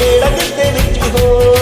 मेरा किससे मिट्टी हो